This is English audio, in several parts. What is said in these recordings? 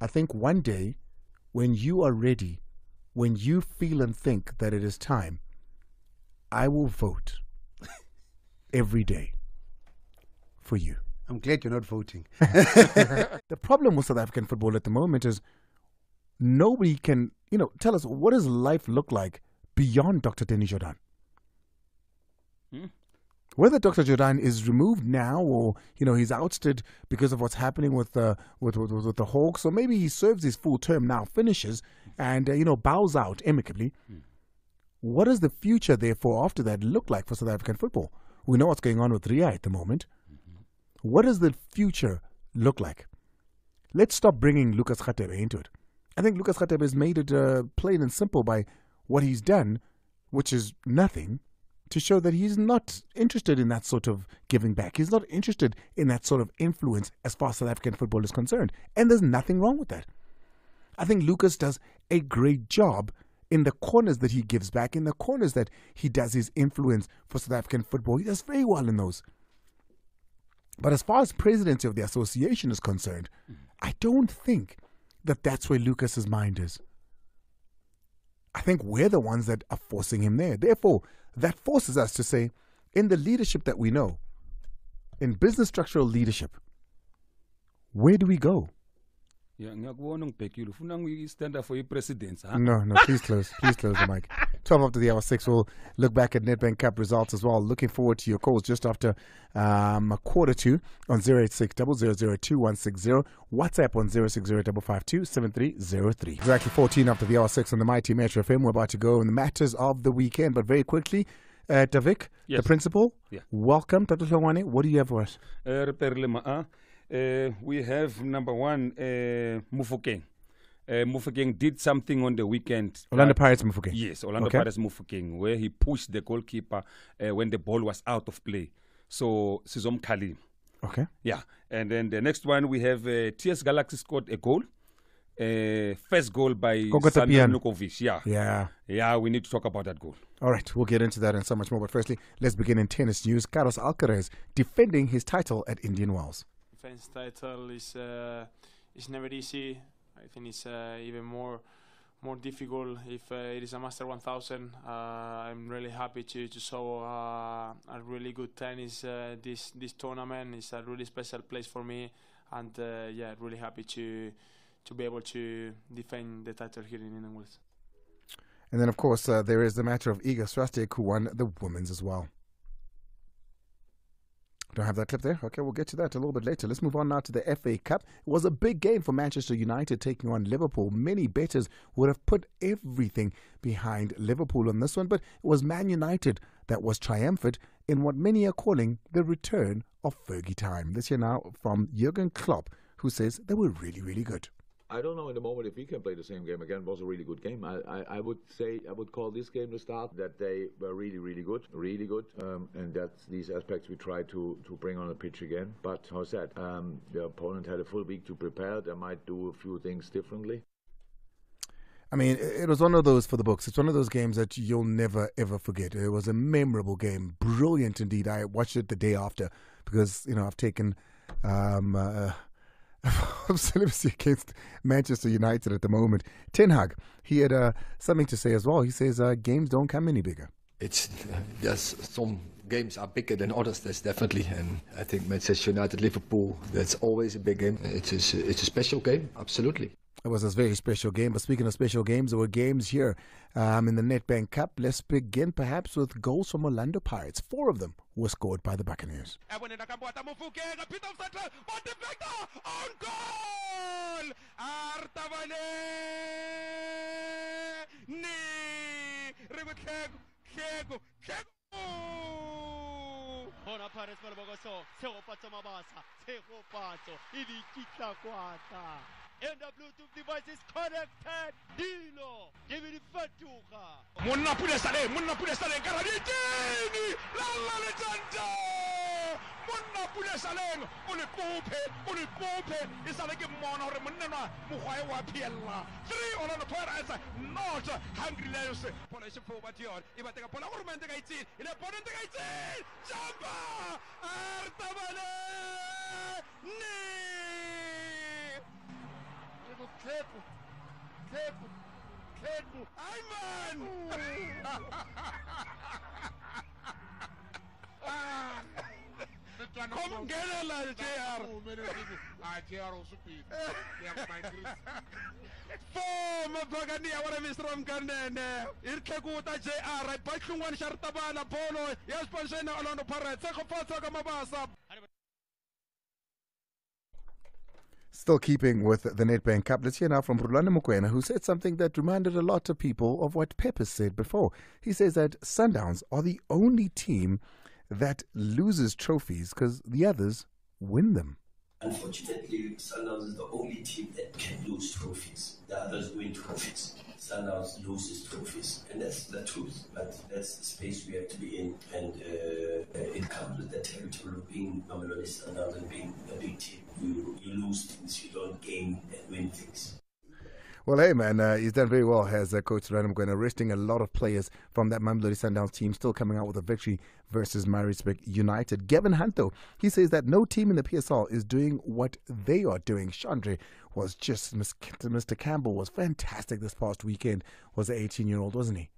I think one day, when you are ready, when you feel and think that it is time, I will vote every day for you. I'm glad you're not voting. The problem with South African football at the moment is nobody can, you know, tell us what does life look like beyond Dr. Danny Jordan? Hmm. Whether Dr. Jordan is removed now or, you know, he's ousted because of what's happening with, uh, with, with, with the Hawks, or maybe he serves his full term now, finishes, and, uh, you know, bows out amicably. What does the future, therefore, after that look like for South African football? We know what's going on with Ria at the moment. What does the future look like? Let's stop bringing Lucas Radebe into it. I think Lucas Radebe has made it uh, plain and simple by what he's done, which is nothing, to show that he's not interested in that sort of giving back. He's not interested in that sort of influence as far as South African football is concerned. And there's nothing wrong with that. I think Lucas does a great job in the corners that he gives back, in the corners that he does his influence for South African football. He does very well in those. But as far as presidency of the association is concerned, I don't think that that's where Lucas's mind is. I think we're the ones that are forcing him there. Therefore, that forces us to say, in the leadership that we know, in business structural leadership, where do we go? ya ngiyakubona ngibhekile for i-presidents ha No, no, please close. Please close the mic. 12 after the hour 6, we'll look back at Nedbank Cup results as well. Looking forward to your calls just after um, a quarter to on 086 002160. WhatsApp on 060 7303. Exactly 14 after the hour 6 on the Mighty Metro FM. We're about to go in the matters of the weekend, but very quickly, uh, Davik, the principal, Yeah. welcome. Tatu Hlongwane, what do you have for us? Ma a Eh, we have number one uh, uh, mufokeng did something on the weekend Orlando that- Pirates, Mofokeng. yes orlando Okay. pirates mufokeng where he pushed the goalkeeper uh, when the ball was out of play so sizomkhalima Okay. yeah and then the next one we have uh, ts galaxy scored a goal uh, first goal by Kokota Sandro Piano. Yeah. Yeah. Yeah, we need to talk about that goal. All right, we'll get into that and so much more. But firstly, let's begin in tennis news. Carlos Alcaraz defending his title at Indian Wells. defense title is uh, is never easy. I think it's uh, even more more difficult if uh, it is a Master 1000. Uh, I'm really happy to to show a really good tennis this this tournament. It's a really special place for me, and yeah, really happy to to be able to defend the title here in Indian Wells. And then, of course, uh, there is the matter of Iga Swiatek, who won the women's as well. Don't have that clip there? Okay, we'll get to that a little bit later. Let's move on now to the FA Cup. It was a big game for Manchester United taking on Liverpool. Many bettors would have put everything behind Liverpool on this one, but it was Man United that was triumphant in what many are calling the return of Fergie time. This year now from Jurgen Klopp, who says they were really, really good. I don't know in the moment if we can play the same game again. It was a really good game. I, I, I would say I would call this game the start that they were really really good, really good, um, and that these aspects we try to to bring on the pitch again. But how said, um, the opponent had a full week to prepare. They might do a few things differently. I mean, it it was one of those for the books. It's one of those games that you'll never ever forget. It was a memorable game, brilliant indeed. I watched it the day after because you know I've taken um, uh, celibacy against Manchester United at the moment. Ten Hag, he had uh, something to say as well. He says uh, games don't come any bigger. It's yes, some games are bigger than others. That's definitely, and I think Manchester United, Liverpool, that's always a big game. It's a, it's a special game, absolutely. It was a very special game. But speaking of special games, there were games here um, in the Nedbank Cup. Let's begin perhaps with goals from Orlando Pirates. Four of them were scored by the Buccaneers. And the Bluetooth device is connected. Dilo, give me the Fatuka. Munna pule sale, munna pule sale, Karaditini! Lalla Legenda! Munna pule sale, uli kupe, uli kupe, isale ke mona hore monna na mokgwa e wa phiella. Three Orlando Pirates, not Hungry Lions. Pola e sefoba Dion, e bateka pola gore mente ka itseng, ile pone ente ka itseng. Jumpa! Artabale! Ne! Tepu. Tepu. Tepu. Hayi man. Kom ngenelela JR. Ah, JR usuphi? Ngiyakumayintrisa. Four mabhakani ya wena Mr. Mkanene. Irhlekuta JR right by hlungwane xa ritabana bolo ya sponsor na Orlando Pirates. Sekho fatsa ka mabasa. Still keeping with the Nedbank Cup, let's hear now from Rhulani Mokwena, who said something that reminded a lot of people of what Pepper said before. He says that Sundowns are the only team that loses trophies because the others win them. Unfortunately, Sundowns is the only team that can lose trophies. The others win trophies. Sundowns loses trophies, and that's the truth. But that's the space we have to be in, and uh, the territory of being Mamelodi Sundowns and being a big team. You you lose things, you don't gain and win things. Well, hey, man, uh, he's done very well as uh, Coach Random going arresting a lot of players from that Mamelodi Sundowns team, still coming out with a victory versus Maritzburg United. Gavin Hunt, though, he says that no team in the PSL is doing what they are doing. Shandre was just, Mr. Campbell was fantastic this past weekend, was the 18 year old, wasn't he?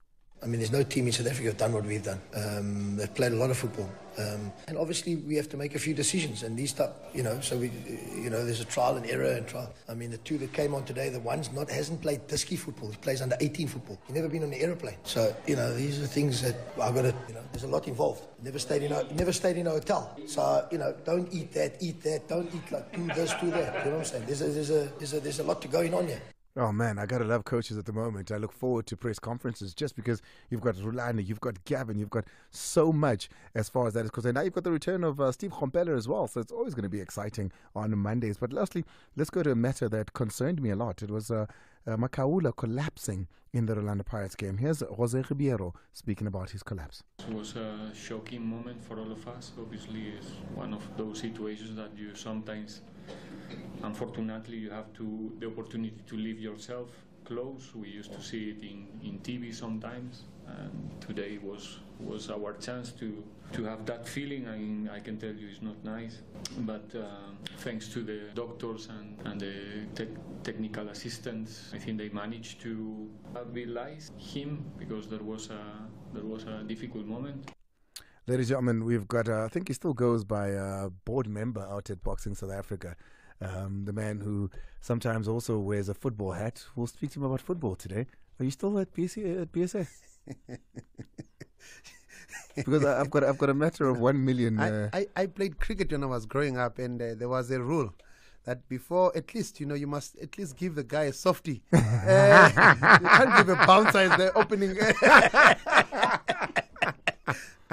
I mean, there's no team in South Africa who've done what we've done. Um, they've played a lot of football, um, and obviously we have to make a few decisions. And these you know, so we, you know, there's a trial and error and trial. I mean, the two that came on today, the one's not hasn't played Diski football. He plays under 18 football. He's never been on an aeroplane. So you know, these are things that I've got to, you know, there's a lot involved. Never stayed in a never stayed in a hotel. So you know, don't eat that, eat that. Don't eat like do this, do that. You know what I'm saying? There's a, there's a, there's a, there's a lot to going on here. Oh man, I gotta love coaches at the moment. I look forward to press conferences just because you've got Rhulani, you've got Gavin, you've got so much as far as that is concerned. Now you've got the return of uh, Steve Komphela as well, so it's always going to be exciting on Mondays. But lastly, let's go to a matter that concerned me a lot. It was uh, uh, collapsing in the Orlando Pirates game. Here's Jose Riveiro speaking about his collapse. It was a shocking moment for all of us. Obviously, it's one of those situations that you sometimes unfortunately you have to the opportunity to live yourself close. We used to see it in, in TV sometimes and today was was our chance to to have that feeling. And I can tell you it's not nice but uh, thanks to the doctors and, and the te- technical assistants I think they managed to stabilize him because there was a there was a difficult moment Ladies and gentlemen, we've got, uh, I think he still goes by a board member out at Boxing South Africa. Um, the man who sometimes also wears a football hat. We'll speak to him about football today. Are you still at BSA? At BSA? because I, have got I've got a matter of one million. Uh, I, I, I, played cricket when I was growing up, and uh, there was a rule that before at least you know you must at least give the guy a softie. uh, you can't give a bouncer as the opening.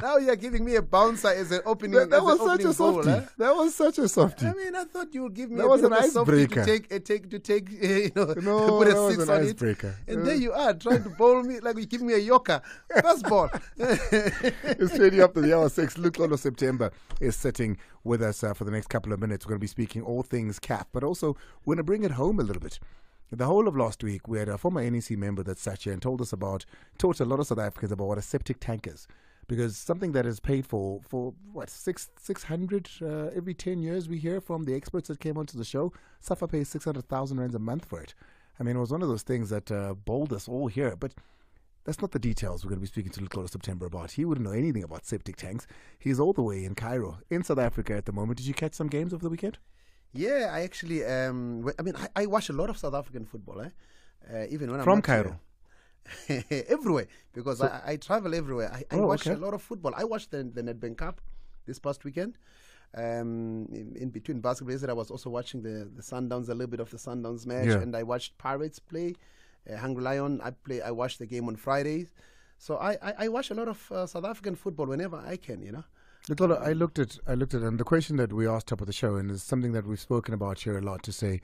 Now you're giving me a bouncer as an opening. That, that was such a goal, softie. eh? That was such a softie. I mean, I thought you would give me That a was an a icebreaker. to take, uh, take to take, uh, you know, No, put a that was six on it. And there you are trying to bowl me like you give me a yorker. First ball. it's straight up to the hour six. Luxolo September is sitting with us uh, for the next couple of minutes. We're going to be speaking all things CAF, but also we're going to bring it home a little bit. The whole of last week, we had a former NEC member that sat here and told us about, taught a lot of South Africans about what a septic tank is. Because something that is paid for, for what, six, 600 uh, every 10 years, we hear from the experts that came onto the show. Safa pays 600,000 rands a month for it. I mean, it was one of those things that uh, bowled us all here. But that's not the details we're going to be speaking to Luke September about. He wouldn't know anything about septic tanks. He's all the way in Cairo, in South Africa at the moment. Did you catch some games over the weekend? yeah, I actually, um, I mean, I, I watch a lot of South African football, eh? Uh, even when I'm From Cairo. here. Everywhere because So- I, I travel everywhere. I, I Oh, watch okay. a lot of football. I watched the, the Nedbank Cup this past weekend. Um, in, in between basketball, I was also watching the the Sundowns, a little bit of the Sundowns match, Yeah. and I watched Pirates play. Uh, Hungry Lion, I play. I watched the game on Fridays. So I, I, I watch a lot of uh, South African football whenever I can. You know. Look, Lola, I looked at I looked at and the question that we asked top of the show, and is something that we've spoken about here a lot to say,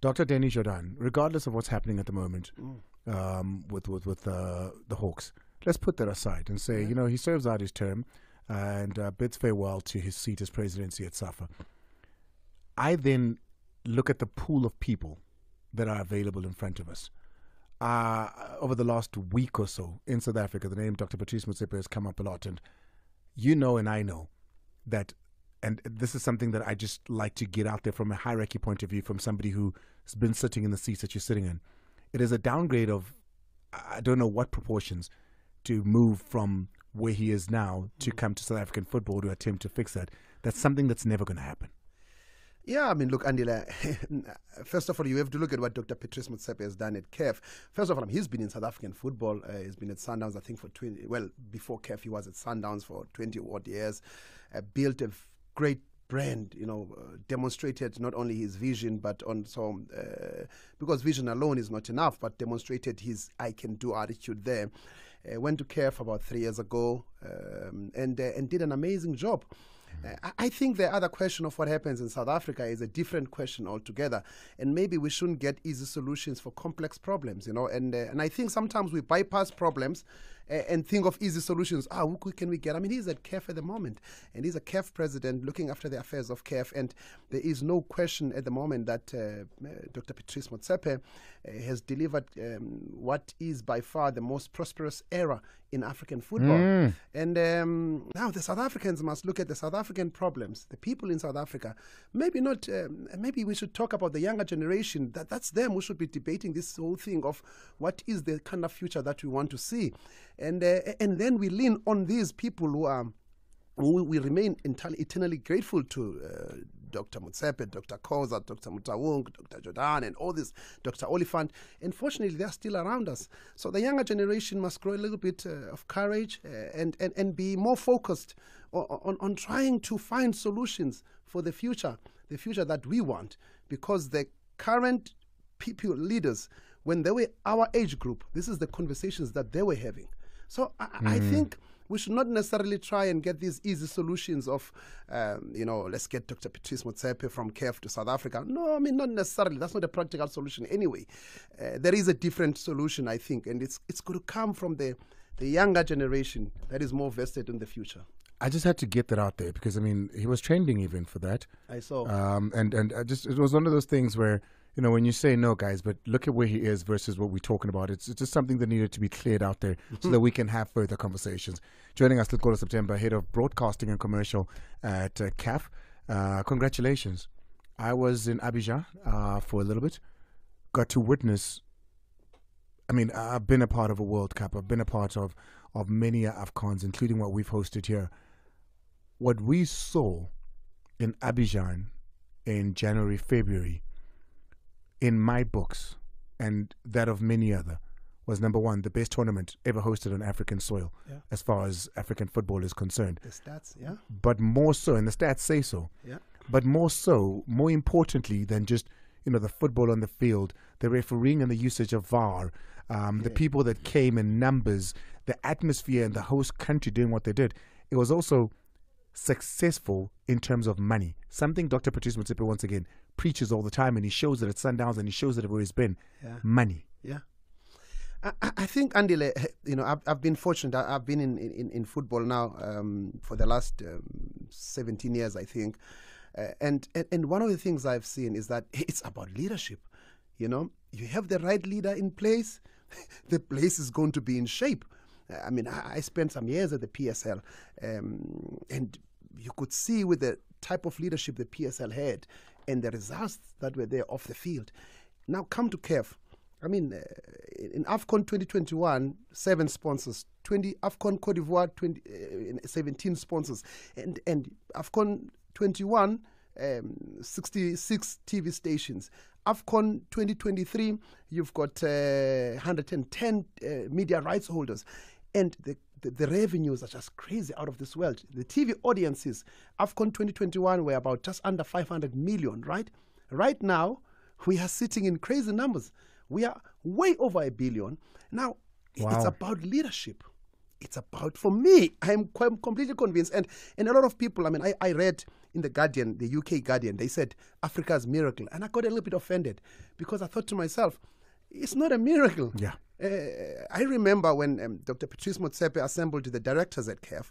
Dr. Danny Jordan, regardless of what's happening at the moment um, with with with uh, the Hawks, let's put that aside and say, you know, he serves out his term and uh, bids farewell to his seat as presidency at SAFA. I then look at the pool of people that are available in front of us. Uh, over the last week or so in South Africa, the name Dr. Patrice Motsepe has come up a lot, and you know and I know that, and this is something that I just like to get out there from a hierarchy point of view, from somebody who has been sitting in the seats that you're sitting in. It is a downgrade of, I don't know what proportions, to move from where he is now to come to South African football to attempt to fix that. That's something that's never going to happen. Yeah, I mean, look, Andile, first of all, you have to look at what Dr. Patrice Motsepe has done at CAF. First of all, he's been in South African football. Uh, he's been at Sundowns, I think, for 20, well, before CAF, he was at Sundowns for 20 odd years, uh, built a f- great brand, you know, uh, demonstrated not only his vision, but also, uh, because vision alone is not enough, but demonstrated his I can do attitude there. Uh, went to CAF about three years ago um, and, uh, and did an amazing job. Uh, I think the other question of what happens in South Africa is a different question altogether, and maybe we shouldn't get easy solutions for complex problems, you know. And uh, and I think sometimes we bypass problems and think of easy solutions. Ah, who can we get? I mean, he's at CAF at the moment, and he's a CAF president looking after the affairs of CAF, and there is no question at the moment that uh, Dr. Patrice Motsepe uh, has delivered um, what is by far the most prosperous era in African football. Mm. And um, now the South Africans must look at the South African problems, the people in South Africa. Maybe not. Um, maybe we should talk about the younger generation. That that's them who should be debating this whole thing of what is the kind of future that we want to see, and uh, and then we lean on these people who are. who We remain entirely, eternally grateful to uh, Dr. Motsepe, Dr. Khoza, Dr. Mutawung, Dr. Jordan, and all this, Dr. Oliphant. Unfortunately, they're still around us. So the younger generation must grow a little bit uh, of courage uh, and, and, and be more focused on, on, on trying to find solutions for the future, the future that we want. Because the current people, leaders, when they were our age group, this is the conversations that they were having. So I, I Mm. think we should not necessarily try and get these easy solutions of, um, you know, let's get Dr. Patrice Motsepe from CAF to South Africa. No, I mean, not necessarily. That's not a practical solution anyway. Uh, there is a different solution, I think, and it's, it's going to come from the, the younger generation that is more vested in the future. I just had to get that out there because I mean he was trending even for that. I saw. Um, and and I just it was one of those things where you know when you say no, guys, but look at where he is versus what we're talking about. It's, it's just something that needed to be cleared out there so that we can have further conversations. Joining us, Luxolo September, head of broadcasting and commercial at uh, CAF. Uh, congratulations. I was in Abidjan uh, for a little bit. Got to witness I mean, I've been a part of a World Cup. I've been a part of of many AFCONs, including what we've hosted here. What we saw in Abidjan in January, February, in my books, and that of many other, was number one, the best tournament ever hosted on African soil, Yeah. as far as African football is concerned. The stats, yeah. But more so, and the stats say so. Yeah. But more so, more importantly than just you know the football on the field, the refereeing and the usage of VAR, um, the people that came in numbers, the atmosphere and the host country doing what they did. It was also successful in terms of money. Something Dr. Patrice Motsepe once again preaches all the time, and he shows it at Sundowns, and he shows it everywhere he's been. Yeah. Money. Yeah. I, I- think Andile, you know, I've, I've been fortunate. I- I've been in, in, in football now um, for the last um, 17 years, I think. Uh, and, and and one of the things I've seen is that it's about leadership. You know, you have the right leader in place, the place is going to be in shape. Uh, I mean, I, I spent some years at the PSL, um, and you could see with the type of leadership the PSL had and the results that were there off the field. Now come to CAF. I mean, uh, in AFCON 2021, seven sponsors, 20 AFCON Cote d'Ivoire, 20, uh, 17 sponsors, and and AFCON 21, um, 66 TV stations. AFCON 2023, you've got uh, 110 uh, media rights holders, and the, the the revenues are just crazy out of this world. The TV audiences, AFCON 2021 were about just under 500 million, right? Right now, we are sitting in crazy numbers. We are way over a billion. Now, it's about leadership. It's about, for me, I'm quite completely convinced. And, and a lot of people, I mean, I, I read in The Guardian, the UK Guardian, they said Africa's miracle. And I got a little bit offended because I thought to myself, it's not a miracle. Yeah. Uh, I remember when um, Dr. Patrice Motsepe assembled the directors at CAF,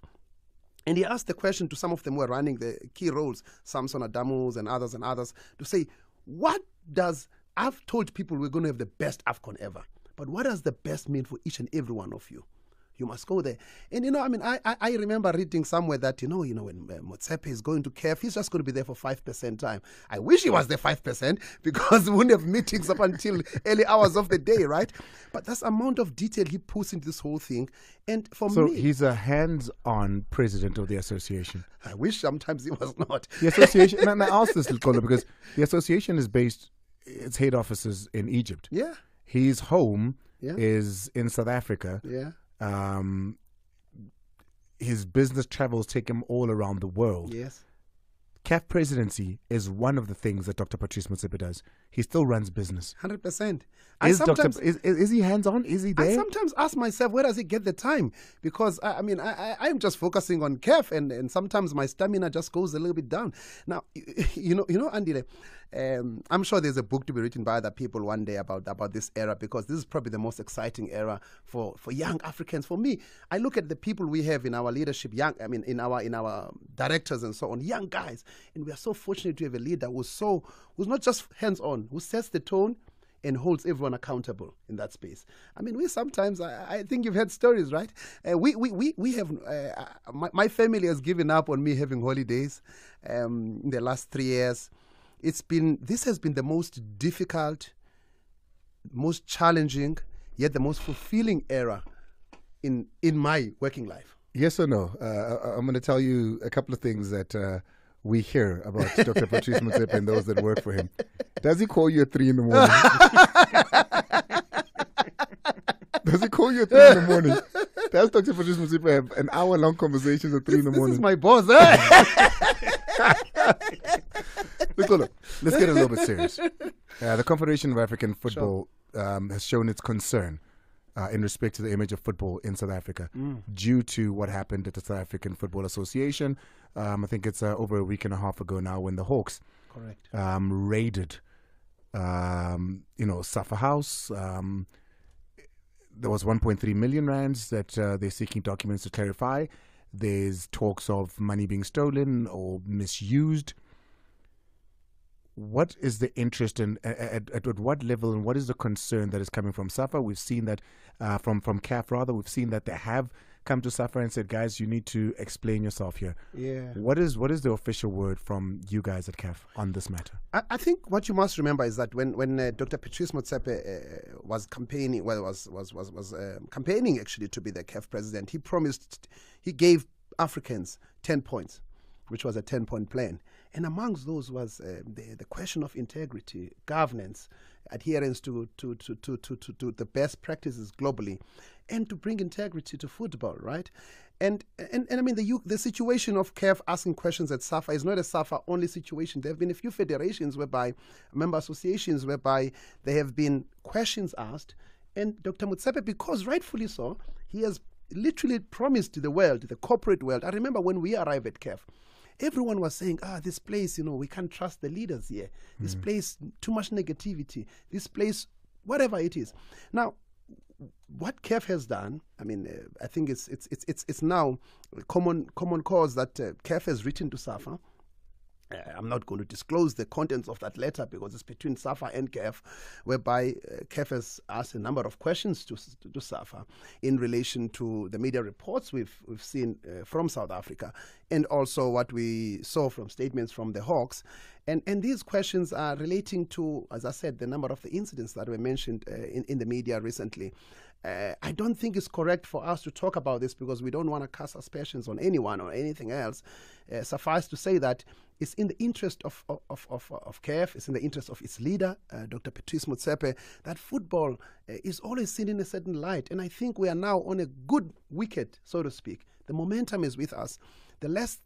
and he asked the question to some of them who were running the key roles, Samson Adamus and others and others, to say, what does, I've told people we're going to have the best AFCON ever, but what does the best mean for each and every one of you? You must go there. And you know, I mean, I, I, I remember reading somewhere that you know, you know, when uh, Motsepe is going to CAF, he's just going to be there for five percent time. I wish he was there five percent because we wouldn't have meetings up until early hours of the day, right? But that's amount of detail he puts into this whole thing. And for So me, So he's a hands-on president of the association. I wish sometimes he was not. The association, and I asked this, Luxolo, because the association is based, its head office is in Egypt. Yeah. His home Yeah. is in South Africa. Yeah. Um, his business travels take him all around the world. Yes. CAF presidency is one of the things that Dr. Patrice Motsepe does. He still runs business. Hundred percent. Is Dr. sometimes Is, is, he hands on? Is he I sometimes ask myself, where does he get the time? Because I, I mean, I, I, I'm just focusing on CAF, and, and sometimes my stamina just goes a little bit down. Now, you know, you know, Andy, um, I'm sure there's a book to be written by other people one day about about this era because this is probably the most exciting era for, for young Africans. For me, I look at the people we have in our leadership, young, I mean, in our in our directors and so on, young guys, and we are so fortunate to have a leader who's so who's not just hands on, who sets the tone and holds everyone accountable in that space. I mean, we sometimes, I, I think you've heard stories, right? Uh, we, we, we, we have, uh, my, my family has given up on me having holidays um, in the last three years. It's been, this has been the most difficult, most challenging, yet the most fulfilling era in, in my working life. Yes or no? Uh, I- I'm going to tell you a couple of things that uh, we hear about Dr. Patrice Motsepe and those that work for him. Does he call you at three in the morning? Does he call you at three in the morning? Does Dr. Patrice Motsepe have an hour long conversations at three in the This morning? is my boss, eh? Look, let's get a little bit serious. Uh, the Confederation of African Football um, has shown its concern uh, in respect to the image of football in South Africa Mm. due to what happened at the South African Football Association. Um, I think it's uh, over a week and a half ago now when the Hawks Correct. um, raided, um, you know, Safa House. Um, there was 1.3 million rands that uh, they're seeking documents to clarify. There's talks of money being stolen or misused. What is the interest in at, at, at what level and what is the concern that is coming from SAFA? We've seen that uh, from from CAF rather. We've seen that they have come to SAFA and said, guys, you need to explain yourself here. Yeah. What is what is the official word from you guys at CAF on this matter? I, I think what you must remember is that when when uh, Dr. Patrice Motsepe uh, was campaigning, well, was was was was um campaigning actually to be the CAF president, he promised, he gave Africans ten points, which was a ten point plan, and amongst those was uh, the the question of integrity, governance, adherence to to to to to, to, to the best practices globally, and to bring integrity to football, right? And, and and I mean the the situation of CAF asking questions at SAFA is not a SAFA only situation. There have been a few federations whereby member associations whereby there have been questions asked, and Dr. Motsepe, because rightfully so, he has literally promised the world, the corporate world. I remember when we arrived at CAF, everyone was saying, ah, this place, you know, we can't trust the leaders here. This place, too much negativity. This place, whatever it is. Now, what CAF has done, I mean, uh, I think it's it's it's it's, it's now a common common cause that uh, CAF has written to SAFA. Uh, I'm not going to disclose the contents of that letter because it's between SAFA and CAF, whereby uh, CAF has asked a number of questions to, to, to SAFA in relation to the media reports we've we've seen uh, from South Africa, and also what we saw from statements from the Hawks, and and these questions are relating to, as I said, the number of the incidents that were mentioned uh, in in the media recently. Uh, I don't think it's correct for us to talk about this because we don't want to cast aspersions on anyone or anything else. Uh, suffice to say that it's in the interest of of, of, of, CAF, it's in the interest of its leader, uh, Dr. Patrice Motsepe, that football uh, is always seen in a certain light. And I think we are now on a good wicket, so to speak. The momentum is with us. The less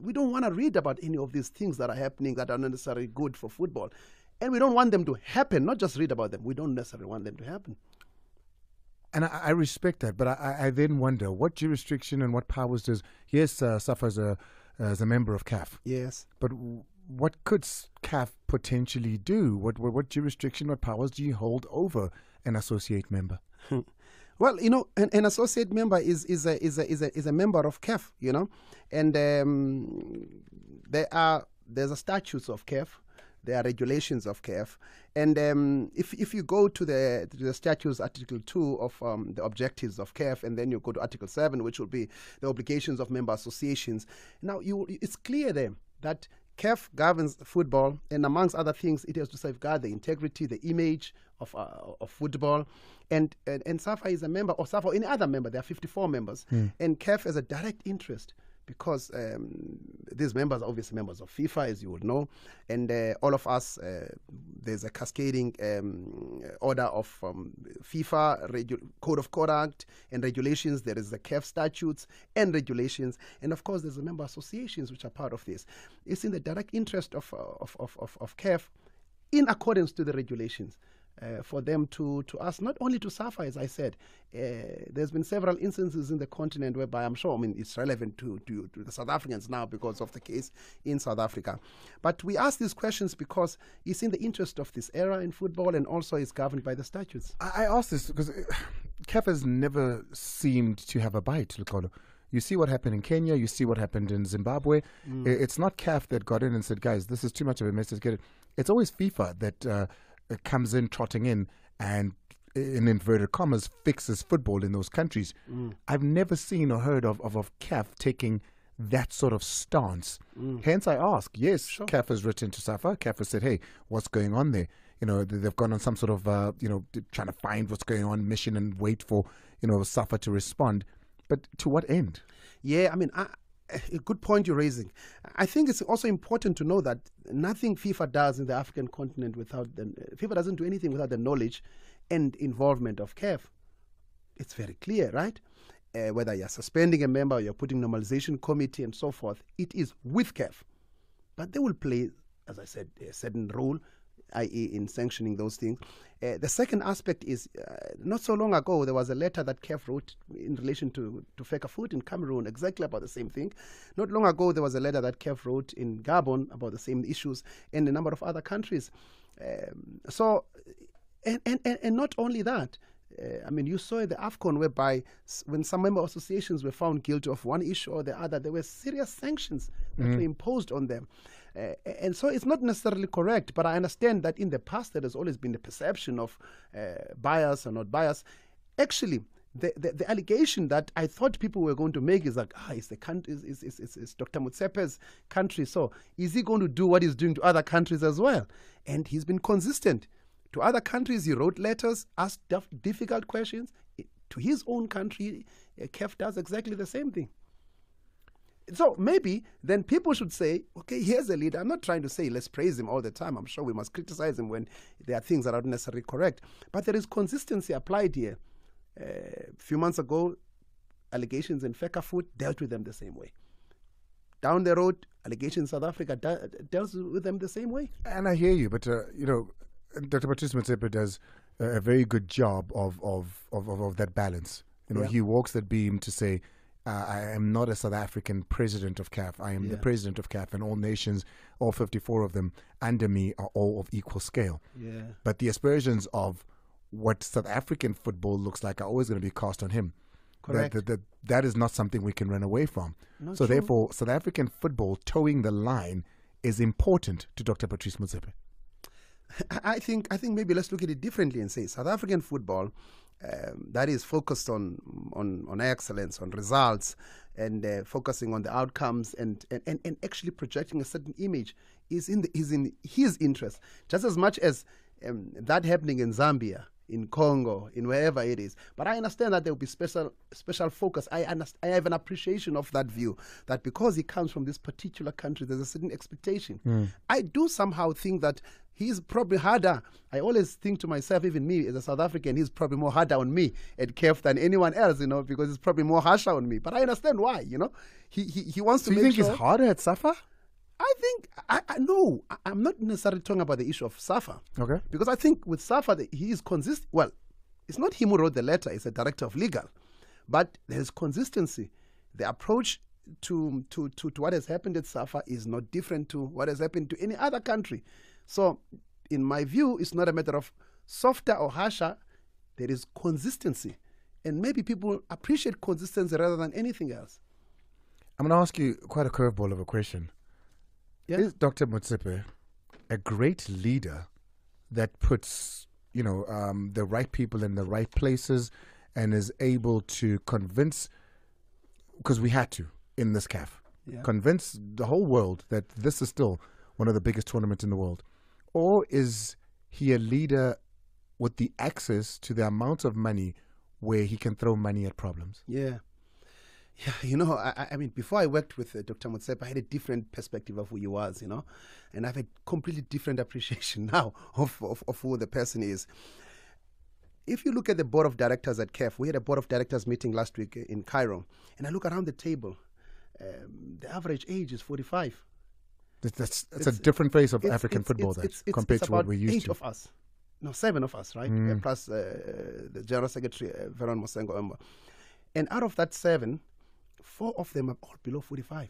we don't want to read about any of these things that are happening that are not necessarily good for football. And we don't want them to happen, not just read about them. We don't necessarily want them to happen. And I, I respect that, but I, I then wonder what jurisdiction and what powers does yes uh, as a as a member of CAF. Yes, but w- what could CAF potentially do? What, what what jurisdiction, what powers do you hold over an associate member? Well, you know, an, an associate member is is a is a is a is a member of CAF, you know, and um, there are there's a statutes of CAF There are regulations of CAF, and um, if if you go to the to the statutes, Article two of um, the objectives of CAF, and then you go to Article seven, which will be the obligations of member associations. Now, you it's clear there that CAF governs football, and amongst other things, it has to safeguard the integrity, the image of, uh, of football. And, and, and SAFA is a member, or SAFA or any other member, there are 54 members, and CAF has a direct interest because um, these members are obviously members of FIFA, as you would know, and uh, all of us, uh, there's a cascading um, order of um, FIFA code of conduct and regulations. There is the CAF statutes and regulations, and of course, there's the member associations which are part of this. It's in the direct interest of uh, of, of, of, of CAF, in accordance to the regulations uh, for them to, to ask, not only to suffer, as I said, uh, there's been several instances in the continent whereby I'm sure, I mean, it's relevant to, to, to the South Africans now because of the case in South Africa. But we ask these questions because it's in the interest of this era in football and also it's governed by the statutes. I, I ask this because uh, CAF has never seemed to have a bite, Luxolo. You see what happened in Kenya, you see what happened in Zimbabwe. Mm. It's not CAF that got in and said, guys, this is too much of a mess, let's get it. It's always FIFA that uh, comes in, trotting in, and in inverted commas, fixes football in those countries. Mm. I've never seen or heard of, of, of CAF taking that sort of stance. Mm. Hence, I ask, yes, CAF has written to SAFA. CAF has said, hey, what's going on there? You know, they- they've gone on some sort of, uh, you know, trying to find what's going on mission and wait for, you know, SAFA to respond. But to what end? Yeah, I mean, I, a good point you're raising. I think it's also important to know that nothing FIFA does in the African continent without the FIFA doesn't do anything without the knowledge and involvement of CAF. It's very clear, right? Uh, whether you're suspending a member, or you're putting normalization committee and so forth, it is with CAF. But they will play, as I said, a certain role, i.e., in sanctioning those things. Uh, the second aspect is uh, not so long ago, there was a letter that CAF wrote in relation to, to Fecafoot in Cameroon, exactly about the same thing. Not long ago, there was a letter that CAF wrote in Gabon about the same issues and a number of other countries. Um, so, and, and, and, not only that, uh, I mean, you saw the AFCON whereby when some member associations were found guilty of one issue or the other, there were serious sanctions that Mhm. were imposed on them. Uh, and so it's not necessarily correct, but I understand that in the past there has always been the perception of uh, bias or not bias. Actually, the, the, the allegation that I thought people were going to make is like, ah, it's the country, is is is is Dr. Motsepe's country. So is he going to do what he's doing to other countries as well? And he's been consistent. To other countries, he wrote letters, asked difficult questions. To his own country, uh, CAF does exactly the same thing. So maybe then people should say, okay, here's a leader. I'm not trying to say let's praise him all the time. I'm sure we must criticize him when there are things that are not necessarily correct. But there is consistency applied here. Uh, a few months ago, allegations in Fecafoot dealt with them the same way. Down the road, allegations in South Africa de- dealt with them the same way. And I hear you, but uh, you know, Dr. Patrice Motsepe does a, a very good job of of, of, of of that balance. You know, Yeah. he walks that beam to say, uh, "I am not a South African president of CAF. I am the president of CAF, and all nations, all 54 of them under me, are all of equal scale." Yeah. But the aspersions of what South African football looks like are always going to be cast on him. Correct. That, that, that is not something we can run away from. No, so true. therefore, South African football towing the line is important to Dr. Patrice Motsepe. I think I think maybe let's look at it differently and say South African football um, that is focused on on on excellence, on results, and uh, focusing on the outcomes and, and, and, and actually projecting a certain image is in the, is in his interest just as much as um, that happening in Zambia. In Congo, in wherever it is, but I understand that there will be special special focus. I I have an appreciation of that view that because he comes from this particular country, there's a certain expectation. Mm. I do somehow think that he's probably harder. I always think to myself, even me as a South African, he's probably more harder on me at CAF than anyone else, you know, because he's probably more harsher on me. But I understand why, you know. He he, he wants So to you think sure. he's harder at Safa? I think I, I no, I, I'm not necessarily talking about the issue of Safa. Okay. Because I think with Safa, the- he is consistent. Well, it's not him who wrote the letter; it's the director of legal. But there is consistency. The approach to, to, to, to what has happened at Safa is not different to what has happened to any other country. So, in my view, it's not a matter of softer or harsher. There is consistency, and maybe people appreciate consistency rather than anything else. I'm going to ask you quite a curveball of a question. Yeah. Is Dr. Motsepe a great leader that puts, you know, um, the right people in the right places and is able to convince, because we had to in this CAF, Yeah. convince the whole world that this is still one of the biggest tournaments in the world? Or is he a leader with the access to the amount of money where he can throw money at problems? Yeah. Yeah, you know, I, I- mean, before I worked with uh, Dr. Motsepe, I had a different perspective of who he was, you know, and I have a completely different appreciation now of, of, of who the person is. If you look at the board of directors at CAF, we had a board of directors meeting last week uh, in Cairo, and I look around the table, um, the average age is 45. That's, that's, that's a different phase of it's- African it's- football it's- it's- compared it's to what we're used eight to. of us. No, seven of us, right? Mm. Uh, plus uh, the general secretary, uh, Veron Mosengo Omba. And out of that seven, four of them are all below 45.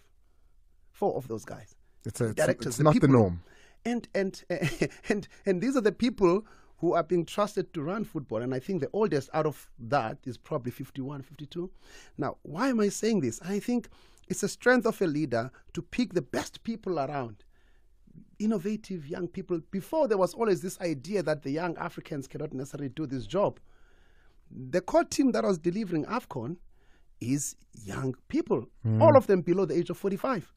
Four of those guys. It's, a, Directors, it's the not the norm. And, and, and, and these are the people who are being trusted to run football. And I think the oldest out of that is probably 51, 52. Now, why am I saying this? I think it's a strength of a leader to pick the best people around innovative young people. Before, there was always this idea that the young Africans cannot necessarily do this job. The core team that was delivering AFCON is young people, Mm. all of them below the age of 45.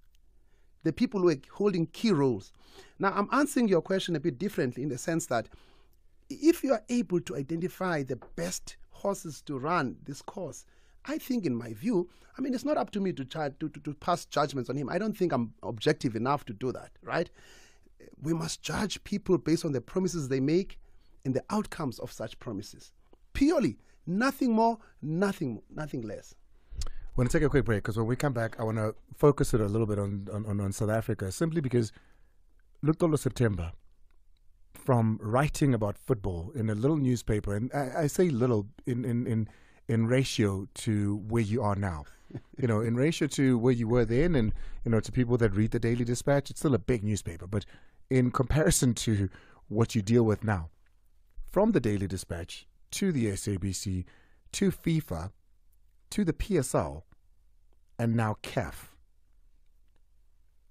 The people who are holding key roles. Now, I'm answering your question a bit differently in the sense that if you are able to identify the best horses to run this course, I think, in my view, I mean, it's not up to me to, try, to, to, to pass judgments on him. I don't think I'm objective enough to do that, right? We must judge people based on the promises they make and the outcomes of such promises. Purely, nothing more, nothing, nothing less. We're going to take a quick break because when we come back, I want to focus it a little bit on, on, on, South Africa simply because Luxolo September, from writing about football in a little newspaper, and I, I say little in, in, in, in ratio to where you are now. you know, in ratio to where you were then and, you know, to people that read the Daily Dispatch, it's still a big newspaper. But in comparison to what you deal with now, from the Daily Dispatch to the SABC to FIFA to the PSL and now CAF.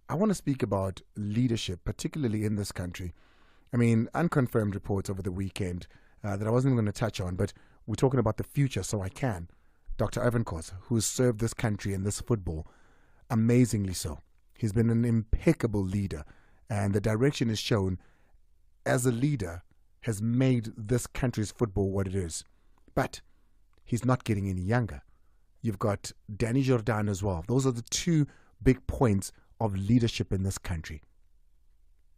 I want to speak about leadership, particularly in this country. I mean, unconfirmed reports over the weekend uh, that I wasn't going to touch on, but we're talking about the future, so I can. Dr. Irvin who has served this country and this football amazingly so. He's been an impeccable leader, and the direction is shown as a leader has made this country's football what it is. But he's not getting any younger. You've got Danny Jordan as well. Those are the two big points of leadership in this country.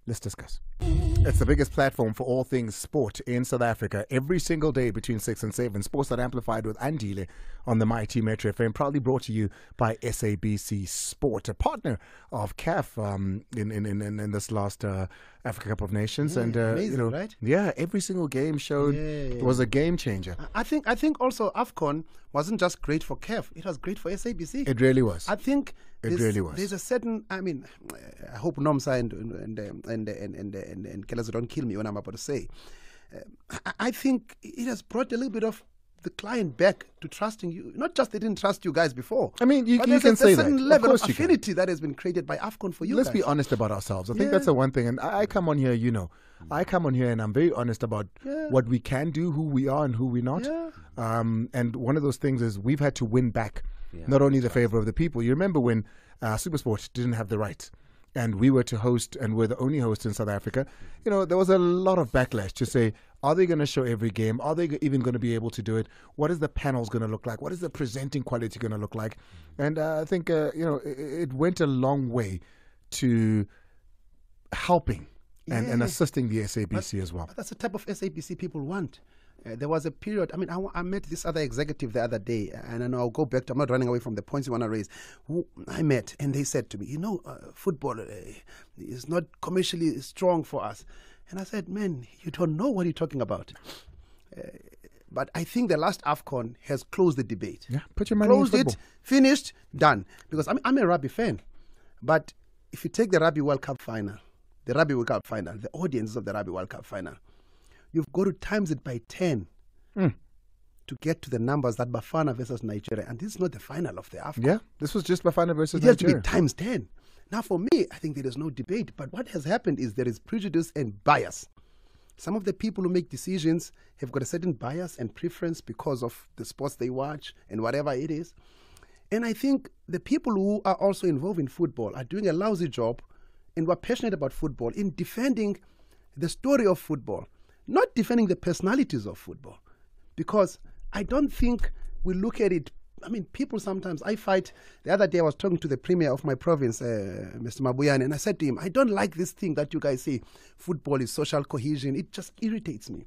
Let's discuss. It's the biggest platform for all things sport in South Africa. Every single day between 6 and 7, Sports that Amplified with Andile on the Mighty Metro FM. Proudly brought to you by SABC Sport, a partner of CAF um, in, in, in, in this last uh, Africa Cup of Nations. Yeah, and, uh, you know, right? yeah, every single game showed Yeah. was a game changer. I think I think also AFCON wasn't just great for CAF, it was great for SABC. It really was. I think It there's- really was. There's a certain, I mean, I hope Nomsa and and and and and and, and, Keller's don't kill me when I'm about to say. Uh, I, I think it has brought a little bit of the client back to trusting you. Not just they didn't trust you guys before. I mean, you, you there's can a, say a certain Of level of, can. affinity that has been created by AFCON for you Let's guys. be honest about ourselves. I think Yeah. that's the one thing. And I, I come on here, you know, I come on here and I'm very honest about Yeah. what we can do, who we are, and who we're not. Yeah. Um, and one of those things is we've had to win back not only the favor of the people. You remember when uh, Supersport didn't have the rights. And we were to host, and we're the only host in South Africa. You know, there was a lot of backlash to say, are they going to show every game? Are they even going to be able to do it? What is the panels going to look like? What is the presenting quality going to look like? And uh, I think, uh, you know, it, it went a long way to helping and, and assisting the SABC as well. But that's the type of SABC people want. Uh, there was a period. I mean, I, I met this other executive the other day, and I know I'll go back to. I'm not running away from the points you want to raise. Who I met, and they said to me, "You know, uh, football uh, is not commercially strong for us." And I said, "Man, you don't know what you're talking about." Uh, but I think the last Afcon has closed the debate. Yeah, put your money closed it, finished, done. Because I'm, I'm a rugby fan, but if you take the Rugby World Cup final, the Rugby World Cup final, the audience of the Rugby World Cup final, you've got to times it by 10 Mm. to get to the numbers that Bafana versus Nigeria. And this is not the final of the AFCON. Yeah, this was just Bafana versus Nigeria. It has to be times 10. Now, for me, I think there is no debate. But what has happened is there is prejudice and bias. Some of the people who make decisions have got a certain bias and preference because of the sports they watch and whatever it is. And I think the people who are also involved in football are doing a lousy job and were passionate about football in defending the story of football, not defending the personalities of football. Because I don't think we look at it. I mean, people sometimes, I fight. The other day I was talking to the premier of my province, uh, Mr. Mabuyane, and I said to him, I don't like this thing that you guys say football is social cohesion. It just irritates me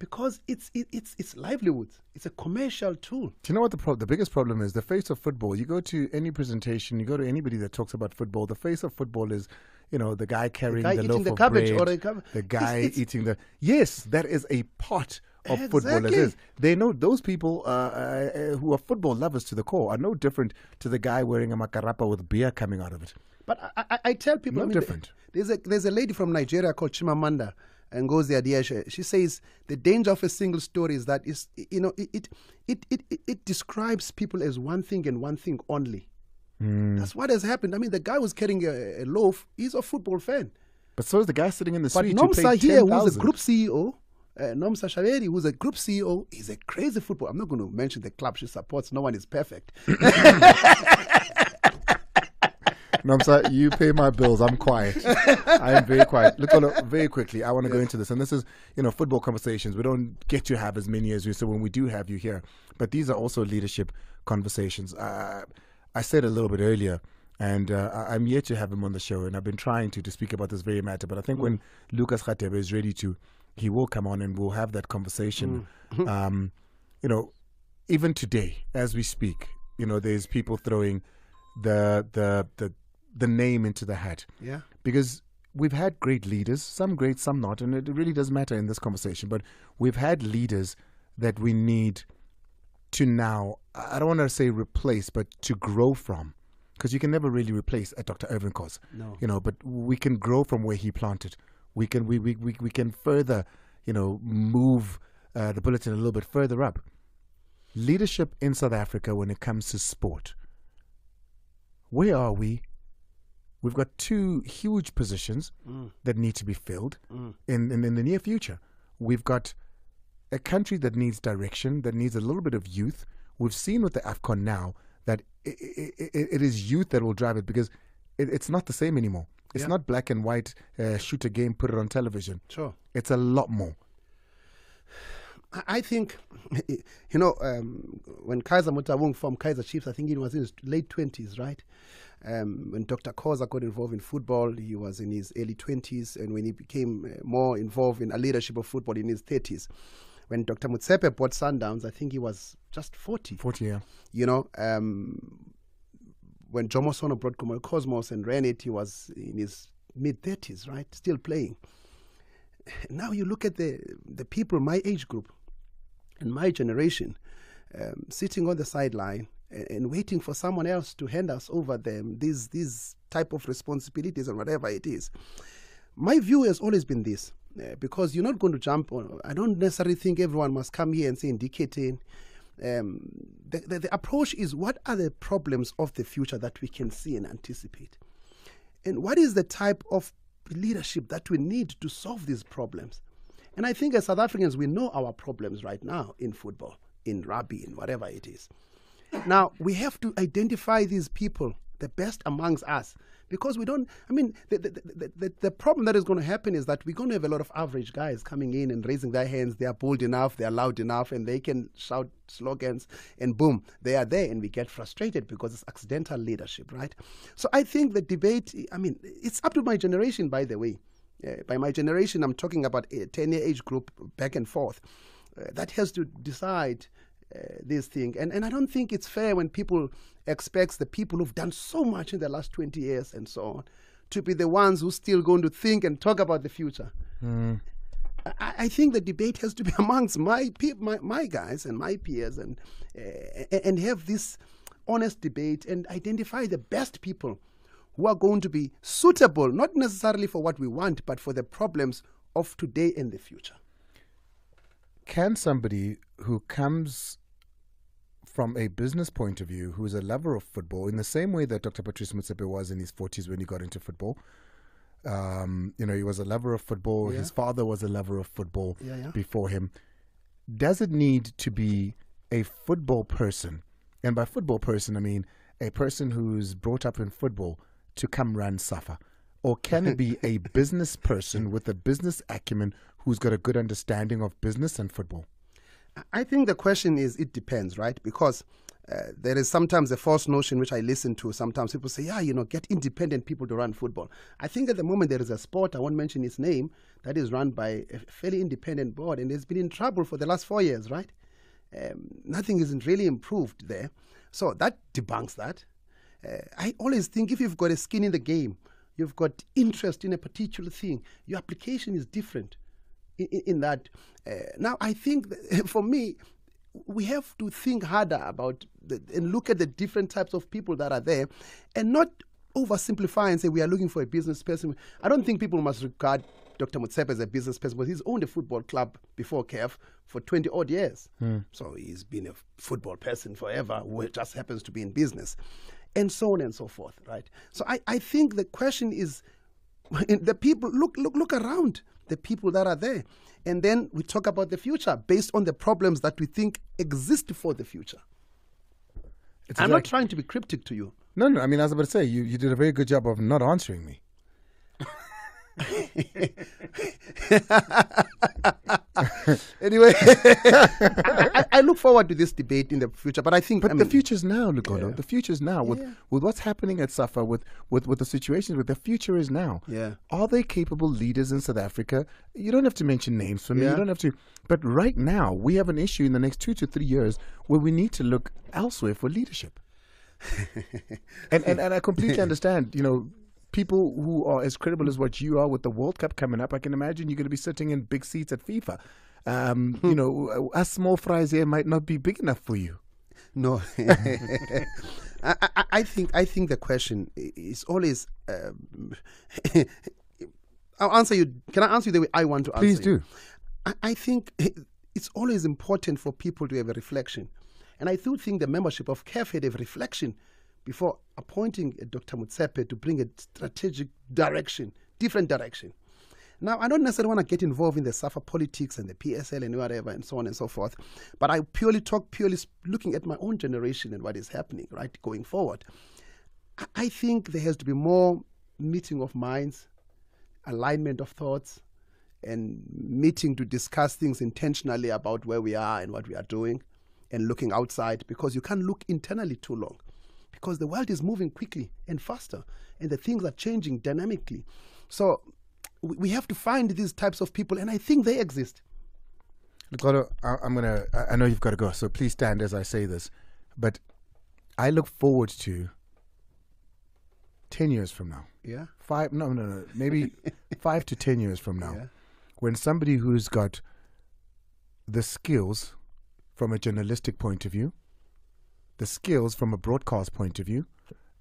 because it's it, it's it's livelihood. It's a commercial tool. Do you know what the pro- the biggest problem is? The face of football. You go to any presentation, you go to anybody that talks about football. The face of football is, you know, the guy carrying guy the loaf the of cabbage bread, or the cab- the guy it's- eating the. Yes, that is a part of Exactly. is. They know those people uh, uh, who are football lovers to the core are no different to the guy wearing a makarapa with beer coming out of it. But I, I, I tell people, No I mean, different. There's a there's a lady from Nigeria called Chimamanda and Ngozi Adichie. She says the danger of a single story is that is you know it, it it it it describes people as one thing and one thing only. Hmm. That's what has happened. I mean, the guy who's carrying a, a loaf, he's a football fan. But so is the guy sitting in the But suite who Nomsa here, who's a group CEO, uh, Nomsa Shaveri, who's a group CEO, he's a crazy football. I'm not going to mention the club she supports. No one is perfect. Nomsa, you pay my bills. I'm quiet. I am very quiet. Look, look, very quickly. I want to go into this, and this is, you know, football conversations. We don't get to have as many as you. So when we do have you here, but these are also leadership conversations. Uh, I said a little bit earlier, and uh, I'm yet to have him on the show, and I've been trying to to speak about this very matter. But I think when Lucas Radebe is ready to, he will come on and we'll have that conversation. Um, you know, even today as we speak, you know, there's people throwing the the the the name into the hat. Yeah. Because we've had great leaders, some great, some not, and it really doesn't matter in this conversation. But we've had leaders that we need to now. I don't want to say replace, but to grow from. Because you can never really replace a Dr. Irvin Khoza. No. You know, but we can grow from where he planted. We can we we, we, we can further, you know, move uh, the bulletin a little bit further up. Leadership in South Africa when it comes to sport. Where are we? We've got two huge positions Mm. that need to be filled Mm. in, in, in the near future. We've got a country that needs direction, that needs a little bit of youth. We've seen with the AFCON now that i i i it is youth that will drive it because it, it's not the same anymore. It's Yeah. not black and white, uh, shoot a game, put it on television. Sure. It's a lot more. I- I think, you know, um, when Kaiser Motaung formed Kaiser Chiefs, I think he was in his late 20s, right? Um, when Dr. Khoza got involved in football, he was in his early 20s, and when he became uh, more involved in a leadership of football in his 30s. When Dr. Motsepe bought Sundowns, I think he was just 40. 40, yeah. You know, um, when Jomo Sono brought Cosmos and ran it, he was in his mid 30s, right? Still playing. Now you look at the, the people, my age group, and my generation um, sitting on the sideline and, and waiting for someone else to hand us over them these these type of responsibilities and whatever it is. My view has always been this. Uh, because you're not going to jump on. I don't necessarily think everyone must come here and say indicating. Um, the, the, the approach is what are the problems of the future that we can see and anticipate, and what is the type of leadership that we need to solve these problems. And I think as South Africans, we know our problems right now in football, in rugby, in whatever it is. Now, we have to identify these people, the best amongst us, because we don't. I mean, the, the, the, the, the problem that is going to happen is that we're going to have a lot of average guys coming in and raising their hands. They are bold enough, they are loud enough, and they can shout slogans, and boom, they are there, and we get frustrated because it's accidental leadership, right? So I think the debate, I mean, it's up to my generation, by the way. Uh, by my generation, I'm talking about a 10 year age group back and forth. Uh, that has to decide this thing. And, and I don't think it's fair when people expect the people who've done so much in the last 20 years and so on to be the ones who still going to think and talk about the future. Mm. I, I think the debate has to be amongst my pe- my, my guys and my peers and uh, and have this honest debate and identify the best people who are going to be suitable, not necessarily for what we want, but for the problems of today and the future. Can somebody who comes from a business point of view, who is a lover of football, in the same way that Dr. Patrice Motsepe was in his 40s when he got into football. Um, you know, he was a lover of football. Yeah. His father was a lover of football Yeah, yeah. before him. Does it need to be a football person? And by football person, I mean a person who's brought up in football to come run Safa. Or can it be a business person with a business acumen who's got a good understanding of business and football? I think the question is it depends, right? Because uh, there is sometimes a false notion which I listen to. Sometimes people say, yeah, you know, get independent people to run football. I think at the moment there is a sport, I won't mention its name, that is run by a fairly independent board and it's been in trouble for the last four years, right? Um, nothing isn't really improved there. So that debunks that. Uh, I always think if you've got a skin in the game, you've got interest in a particular thing, your application is different in, in, that. Uh, now, I think for me, we have to think harder about the, and look at the different types of people that are there and not oversimplify and say we are looking for a business person. I don't think people must regard Dr. Motsepe as a business person, but he's owned a football club before CAF for 20 odd years. Hmm. So he's been a football person forever, who just happens to be in business, and so on and so forth, right? So I, I think the question is the people look look look around the people that are there and then we talk about the future based on the problems that we think exist for the future It's i'm not trying to be cryptic to you No, no. I mean, as I was about to say you, you did a very good job of not answering me. anyway I, I, I look forward to this debate in the future but i think But I the future is now, Luxolo. Yeah. The future's now. With Yeah. with what's happening at Safa, with, with, with the situations, with the future is now. Yeah. Are they capable leaders in South Africa? You don't have to mention names for me. Yeah. You don't have to. But right now, we have an issue in the next two to three years where we need to look elsewhere for leadership. and, and and I completely understand. You know, people who are as credible as what you are with the World Cup coming up, I can imagine you're going to be sitting in big seats at FIFA. Um, you know, us small fries here might not be big enough for you. No, I, I, I think I think the question is always. Um, I'll answer you. Can I answer you the way I want to answer? Please do. I, I think it's always important for people to have a reflection, and I do think the membership of CAF had a reflection before appointing Dr. Motsepe to bring a strategic direction, different direction. Now, I don't necessarily want to get involved in the SAFA politics and the PSL and whatever and so on and so forth, but I purely talk purely looking at my own generation and what is happening, right, going forward. I think there has to be more meeting of minds, alignment of thoughts, and meeting to discuss things intentionally about where we are and what we are doing and looking outside because you can't look internally too long because the world is moving quickly and faster and the things are changing dynamically. So we have to find these types of people and I think they exist. Ricardo, I, I'm gonna. I I know you've got to go, so please stand as I say this. But I look forward to ten years from now. Yeah. Five? No, no, no. Maybe five to ten years from now, Yeah. when somebody who's got the skills from a journalistic point of view, the skills from a broadcast point of view,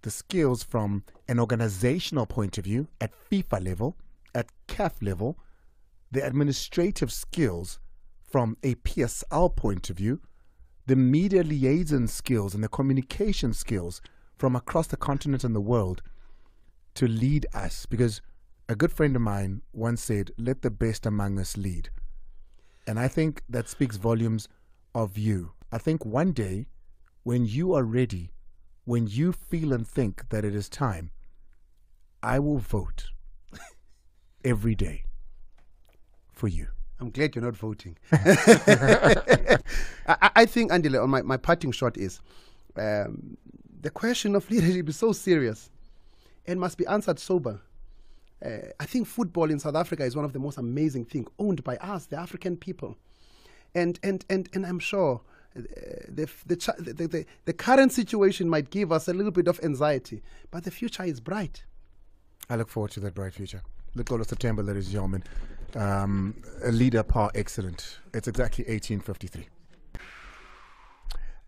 the skills from an organizational point of view at FIFA level, at CAF level, the administrative skills from a PSL point of view, the media liaison skills and the communication skills from across the continent and the world to lead us. Because a good friend of mine once said, Let the best among us lead. And I think that speaks volumes of you. I think one day, when you are ready, when you feel and think that it is time, I will vote every day for you. I'm glad you're not voting. I, I- think, Andile, on my, my parting shot is um, the question of leadership is so serious and must be answered sober. Uh, I think football in South Africa is one of the most amazing things owned by us, the African people. And, and, and, and I'm sure the, the, the, the, the current situation might give us a little bit of anxiety, but the future is bright. I look forward to that bright future. The goal of September, ladies and gentlemen. Um, a leader par excellent. It's exactly 1853.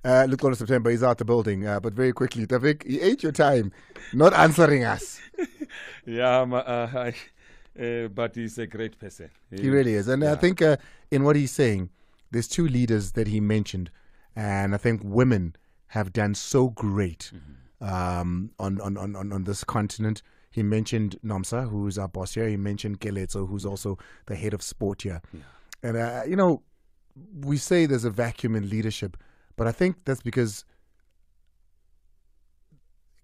Uh, look, of September, he's out the building. Uh, but very quickly, Tavik, you ate your time not answering us. yeah, ma- uh, I, uh, but he's a great person. He really is. And I think uh, in what he's saying, there's two leaders that he mentioned. and I think women have done so great um, on, on, on, on this continent. He mentioned Nomsa, who's our boss here. He mentioned Keletso, who's also the head of sport here. And, uh, you know, we say there's a vacuum in leadership, but I think that's because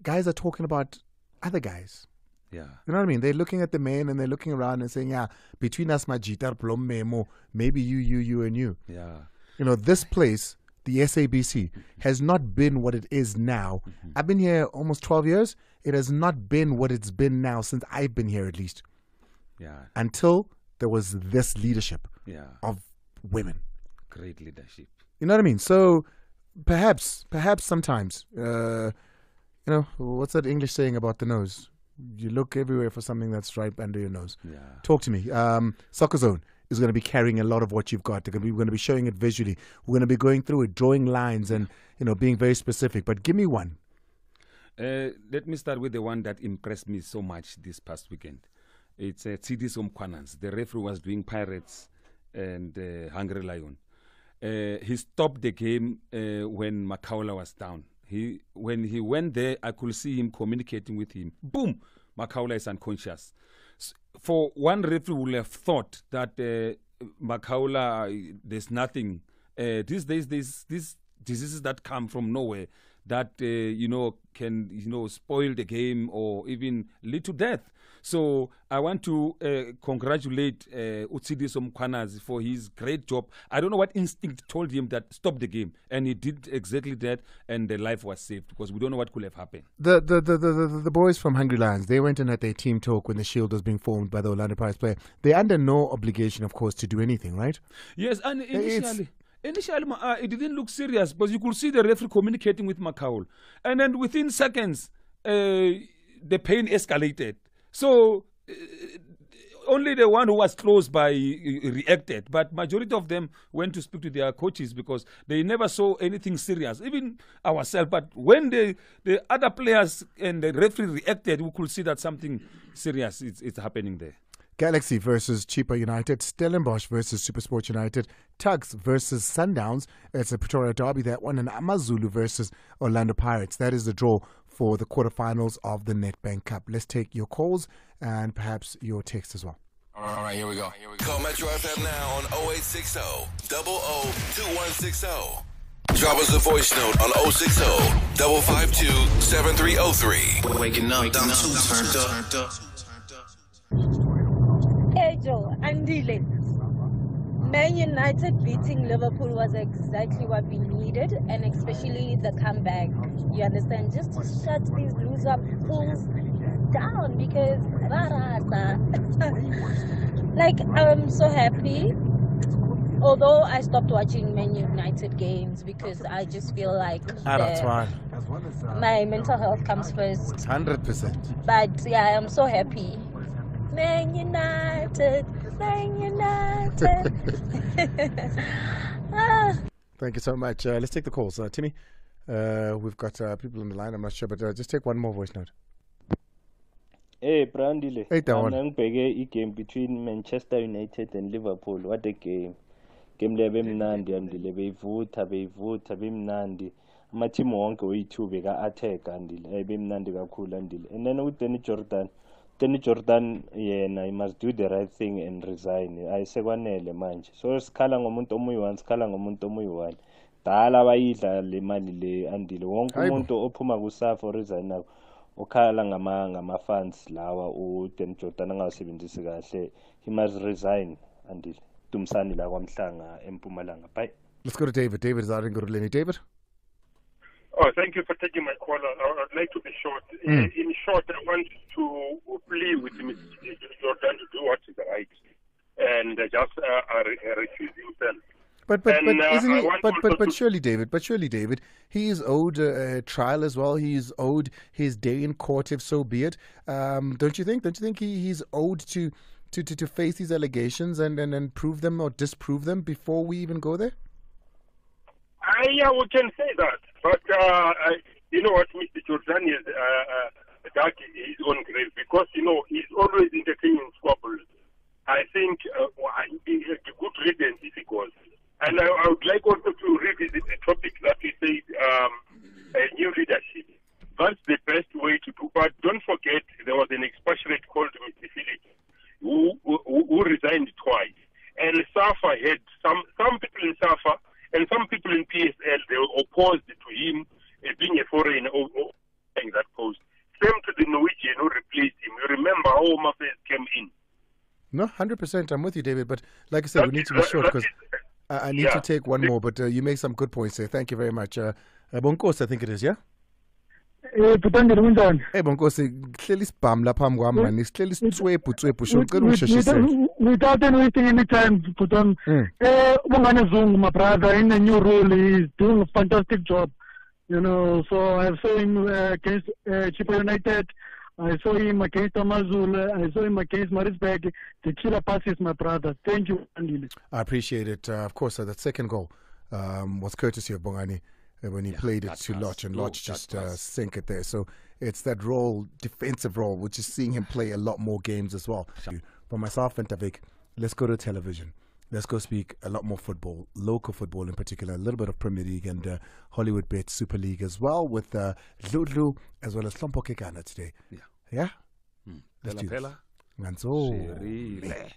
guys are talking about other guys. Yeah. You know what I mean? They're looking at the men and they're looking around and saying, yeah, between us, Majita, Plom, Memo, maybe you, you, you, and you. Yeah. You know, this place, the SABC, has not been what it is now. Mm-hmm. I've been here almost 12 years. It has not been what it's been now since I've been here, at least, Yeah. until there was this leadership Yeah. of women. Great leadership. You know what I mean? So perhaps, perhaps sometimes, uh, you know, what's that English saying about the nose? You look everywhere for something that's right under your nose. Yeah. Talk to me. Um, Soccer Zone is going to be carrying a lot of what you've got. They're going to be, we're going to be showing it visually. We're going to be going through it, drawing lines, and you know, being very specific. But give me one. Uh, let me start with the one that impressed me so much this past weekend. It's uh, Tidis Omkwanans. The referee was doing Pirates and uh, Hungry Lion. Uh, he stopped the game uh, when Makaula was down. He when he went there, I could see him communicating with him. Boom, Makaula is unconscious. For one referee would have thought that uh, Makaula, uh, there's nothing. Uh, these days, there's these diseases that come from nowhere that uh, you know can you know spoil the game or even lead to death. So I want to uh, congratulate uh, Utsidis Mkwanazi for his great job. I don't know what instinct told him that stop the game, and he did exactly that, and the life was saved because we don't know what could have happened. The the, the, the, the the boys from Hungry Lions, they went in at their team talk when the shield was being formed by the Orlando Pirates player. They're under no obligation, of course, to do anything, right? Yes, and It's- initially, uh, it didn't look serious, but you could see the referee communicating with Macaul, and then within seconds, uh, the pain escalated. So. Uh, only the one who was close by uh, reacted, but majority of them went to speak to their coaches because they never saw anything serious, even ourselves. But when the the other players and the referee reacted, we could see that something serious is, is happening there. Galaxy versus Chippa United, Stellenbosch versus Supersport United, Tuks versus Sundowns. It's a Pretoria derby, that one, and Amazulu versus Orlando Pirates. That is the draw for the quarterfinals of the Nedbank Cup. Let's take your calls and perhaps your text as well. All right, here we go. Here we go. Call Metro FM now on 0860 00 2160. Drop us a voice note on 060 552 7303. Waking up, I'm too turned up. Joe, Man United beating Liverpool was exactly what we needed, and especially the comeback. You understand? Just to shut these loser fools down because like I'm so happy. Although I stopped watching Man United games because I just feel like Ah, the- my mental health comes first. 100%. But yeah, I'm so happy. Man United, Man United. ah. Thank you so much. Uh, let's take the calls. Uh, Timmy, uh, we've got uh, people on the line. I'm not sure, but uh, just take one more voice note. Hey Brandile. Hey, Dawon. Mina ngibheke i-game between Manchester United and Liverpool. What a game. Game le bemnandi andile beyivutha beyivutha bemnandi. Ama-team wonke oyi-two beka-attack andile. Eh bemnandi kakhulu andile. And then uDanny Jordan. Danny Jordan yena he must do the right thing and resign. Ayisekwanele manje. So sikhala ngomuntu omuyi-one sikhala ngomuntu omuyi-one. Dala bayidla le mali le andile. Wonke umuntu ophuma ku-SAFA oresignayo okhala ngama ngama funds lawa uDan Jordan angawasebenzisi kahle he must resign andile Dumsani la kwamhlanga eMpumalanga bye Let's go to David. David is out in Goruleni. David? Oh, thank you for taking my call. I- I'd like to be short. Mm. In short, I want to plead with Mr. Jordan to do what is right and just uh, refuse himself. But but And, but uh, isn't he? But but but surely, David. But surely, David. He is owed a, a trial as well. He is owed his day in court, if so be it. Um, don't you think? Don't you think he, he's owed to, to, to, to face these allegations and, and, and prove them or disprove them before we even go there? I, yeah, we can say that. But, uh, you know what, Mr. Jordan is uh, uh, that his own grave because, you know, he's always entertaining squabbles. I think uh, good if he goes. And I, I would like also to revisit a topic 100%. I'm with you, David. But like I said, we need to be short because I, I, need yeah. to take one more. But uh, you make some good points there. Thank you very much. Uh, uh Bonkosi, I think it is, yeah? bhutandile kunjani Eh bonkosi sihleli isibhamu lapha phambi kwami eh, mani sihleli isitswebhu eh, tswebhu eh, sho cela ungisheshisele without any wasting any time put on. Mm. eh Bongani Zungu my brother in a new role he's doing a fantastic job you know so i have seen him uh, against uh, Chippa United I saw him against Amazulu. I saw him against Maritzburg. The killer passes, my brother. Thank you, Andile. I appreciate it. Uh, of course, uh, that second goal um, was courtesy of Bongani uh, when he played it to Lorch, and Oh, Lorch that just uh, pass. sink it there. So it's that role, defensive role, which is seeing him play a lot more games as well. For myself and Tavik, let's go to television. Let's go speak a lot more football, local football in particular, a little bit of Premier League and uh, Hollywood Bet Super League as well with uh, Dludlu as well as Lompo Kekana today. Yeah. Yeah? Mm. Let's Phela do this. Nganzo. Sherile.